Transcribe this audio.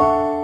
you